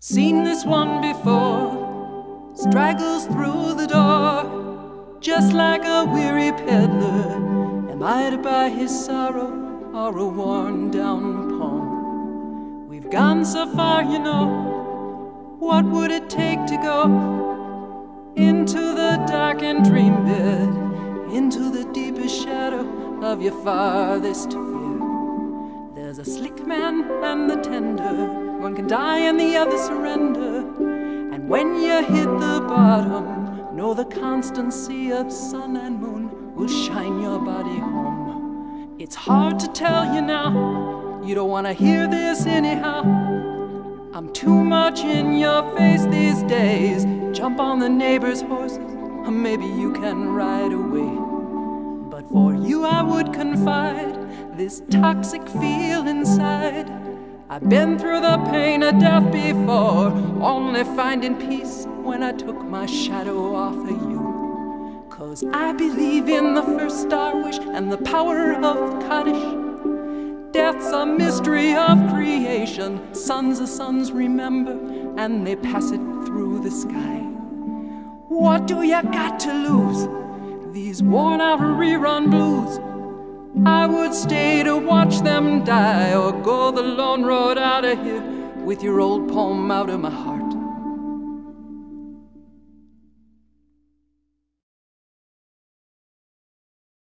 Seen this one before, straggles through the door, just like a weary peddler. Am I to buy his sorrow or a worn down poem? We've gone so far, you know. What would it take to go into the darkened dream bed, into the deepest shadow of your farthest fear? There's a slick man and the tender one can die and the other surrender. And when you hit the bottom, know the constancy of sun and moon will shine your body home. It's hard to tell you now, you don't want to hear this anyhow. I'm too much in your face these days. Jump on the neighbor's horses, or maybe you can ride away. But for you, I would confide this toxic feel inside. I've been through the pain of death before, only finding peace when I took my shadow off of you. Cause I believe in the first star wish and the power of Kaddish. Death's a mystery of creation, sons of sons remember, and they pass it through the sky. What do you got to lose? These worn out rerun blues. I would stay to watch them die or go the lone road out of here with your old poem out of my heart.